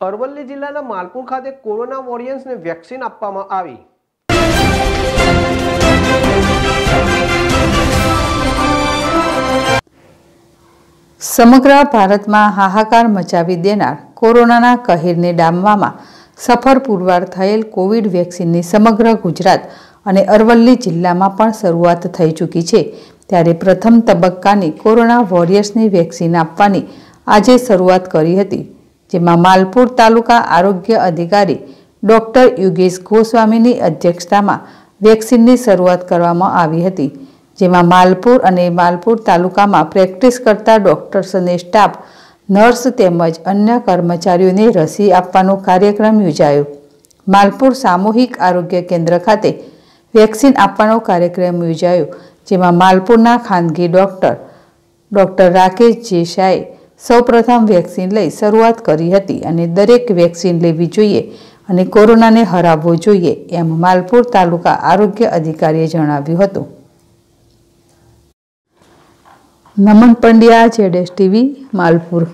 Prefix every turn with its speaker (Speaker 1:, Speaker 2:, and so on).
Speaker 1: અરવલ્લી જિલ્લાના માલપુર ખાતે corona વોરિયર્સને vaccine આપવામાં આવી.
Speaker 2: સમગ્ર ભારતમાં હાહાકાર મચાવી દેનાર કોરોનાના કહેરને ડામવામાં સફળ પુરવાર થયેલ કોવિડ વેક્સિનની સમગ્ર ગુજરાત અને અરવલ્લી જિલ્લામાં પણ શરૂઆત થઈ ચૂકી છે. ત્યારે પ્રથમ તબક્કાની કોરોના વોરિયર્સની વેક્સિન આપવાની આજે શરૂઆત કરી હતી. જેમાં માલપુર તાલુકા આરોગ્ય અધિકારી ડોક્ટર યુગેશ ગોસ્વામીની અધ્યક્ષતામાં વેક્સિનની શરૂઆત કરવામાં આવી હતી, જેમાં માલપુર અને માલપુર તાલુકામાં પ્રેક્ટિસ કરતા ડોક્ટર્સ અને સ્ટાફ, નર્સ તેમજ અન્ય કર્મચારીઓને રસી આપવાનો કાર્યક્રમ યોજાયો. માલપુર સામૂહિક આરોગ્ય કેન્દ્ર ખાતે વેક્સિન આપવાનો કાર્યક્રમ યોજાયો, જેમાં માલપુરના ખાનગી ડોક્ટર ડોક્ટર રાકેશ જેશાએ સૌપ્રથમ વેક્સિન લઈ શરૂઆત કરી હતી અને દરેક વેક્સિન લેવી જોઈએ અને કોરોનાને હરાવવો જોઈએ એમ માલપુર તાલુકા આરોગ્ય અધિકારીએ જણાવ્યું હતું. નમન પંડ્યા, જેડેશ ટીવી, માલપુર.